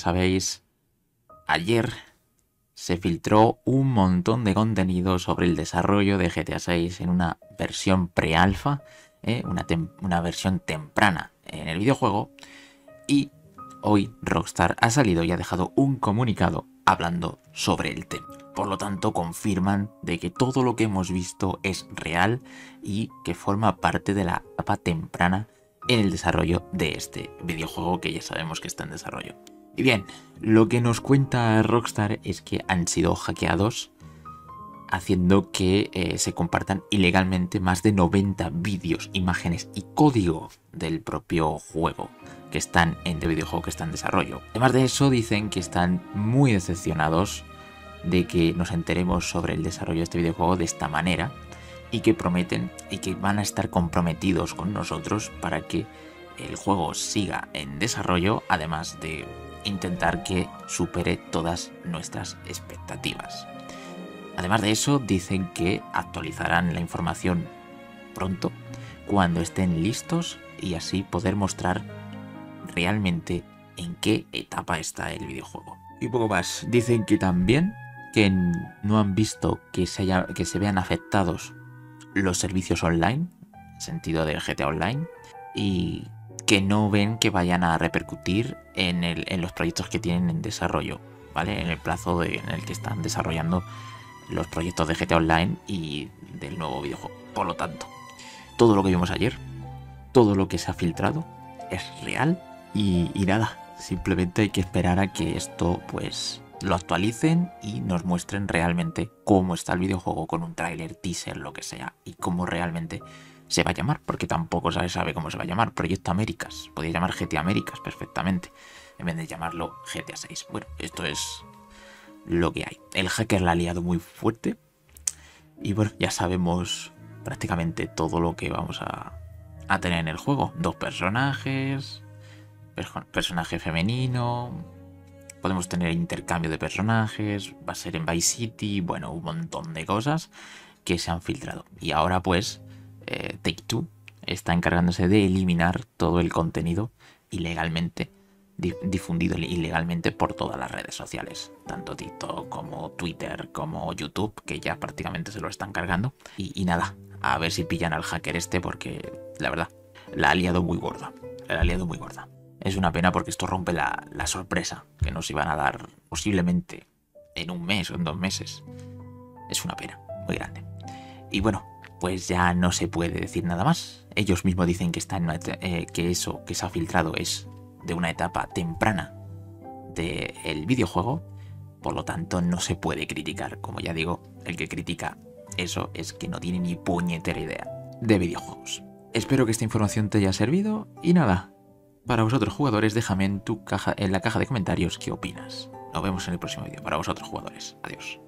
sabéis, ayer se filtró un montón de contenido sobre el desarrollo de GTA 6 en una versión pre-alfa, ¿eh? una, una versión temprana en el videojuego. Y hoy Rockstar ha salido y ha dejado un comunicado hablando sobre el tema. Por lo tanto, confirman de que todo lo que hemos visto es real y que forma parte de la etapa temprana en el desarrollo de este videojuego que ya sabemos que está en desarrollo. Y bien, lo que nos cuenta Rockstar es que han sido hackeados haciendo que eh, se compartan ilegalmente más de 90 vídeos, imágenes y código del propio juego que están en el videojuego que está en desarrollo. Además de eso, dicen que están muy decepcionados de que nos enteremos sobre el desarrollo de este videojuego de esta manera y que prometen y que van a estar comprometidos con nosotros para que el juego siga en desarrollo, además de intentar que supere todas nuestras expectativas. Además de eso, dicen que actualizarán la información pronto, cuando estén listos y así poder mostrar realmente en qué etapa está el videojuego. Y poco más, dicen que también que no han visto que se, que se vean afectados los servicios online, sentido del GTA Online, y que no ven que vayan a repercutir en, los proyectos que tienen en desarrollo, ¿vale? En el plazo en el que están desarrollando los proyectos de GTA Online y del nuevo videojuego. Por lo tanto, todo lo que vimos ayer, todo lo que se ha filtrado, es real y, y nada, simplemente hay que esperar a que esto pues lo actualicen y nos muestren realmente cómo está el videojuego con un tráiler, teaser, lo que sea, y cómo realmente se va a llamar, porque tampoco sabe cómo se va a llamar. Proyecto Américas, podría llamar GTA Américas perfectamente, en vez de llamarlo GTA 6. Bueno, esto es lo que hay. El hacker la ha liado muy fuerte, y bueno, ya sabemos prácticamente todo lo que vamos a, a tener en el juego. Dos personajes, personaje femenino, podemos tener intercambio de personajes, va a ser en Vice City, bueno, un montón de cosas que se han filtrado. Y ahora pues eh, Take Two está encargándose de eliminar todo el contenido ilegalmente, difundido ilegalmente por todas las redes sociales, tanto TikTok como Twitter como YouTube, que ya prácticamente se lo están cargando. Y, nada, a ver si pillan al hacker este porque la verdad, la ha liado muy gorda, la ha liado muy gorda. Es una pena porque esto rompe la, sorpresa que nos iban a dar posiblemente en un mes o en dos meses. Es una pena muy grande. Y bueno, pues ya no se puede decir nada más. Ellos mismos dicen que, está eh, que eso que se ha filtrado es de una etapa temprana del videojuego. Por lo tanto, no se puede criticar. Como ya digo, el que critica eso es que no tiene ni puñetera idea de videojuegos. Espero que esta información te haya servido y nada, para vosotros jugadores, déjame en, tu caja, en la caja de comentarios qué opinas. Nos vemos en el próximo vídeo. Para vosotros jugadores. Adiós.